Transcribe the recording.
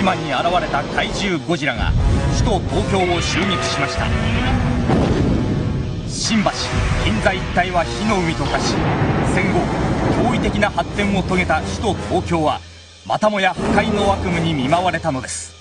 島に現れた怪獣ゴジラが首都東京を襲撃しました。新橋銀座一帯は火の海と化し戦後驚異的な発展を遂げた首都東京はまたもや破壊の悪夢に見舞われたのです。